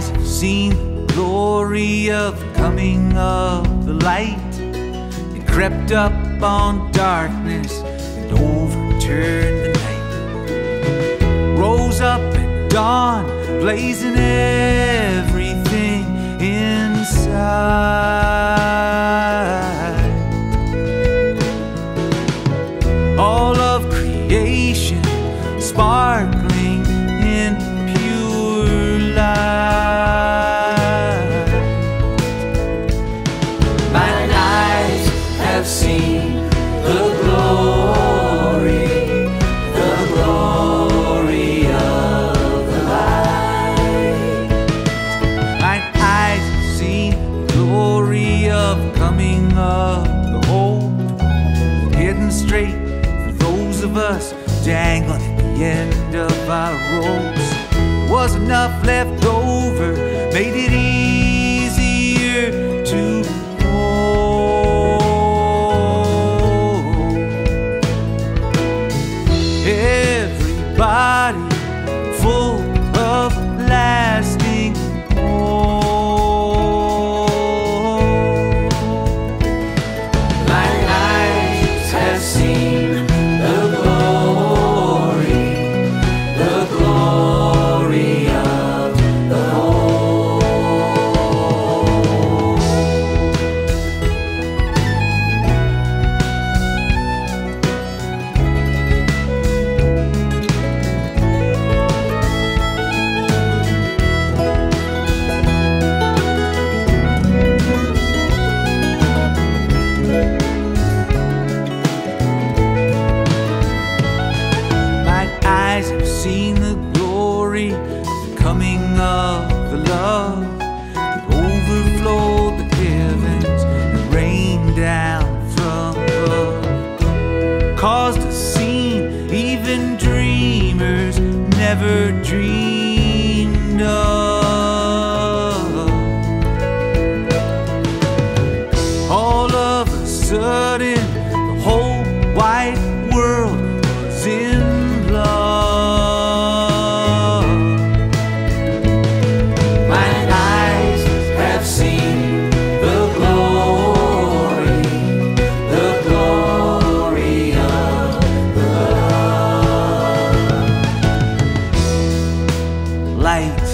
eyes seen glory of coming of the light. It crept up on darkness and overturned the night. Rose up at dawn, blazing it. straight for those of us dangling at the end of our ropes. Was enough left over, made it easier to hold. Yeah. love, the love that overflowed the heavens and rained down from above. Caused a scene even dreamers never dreamed of. light.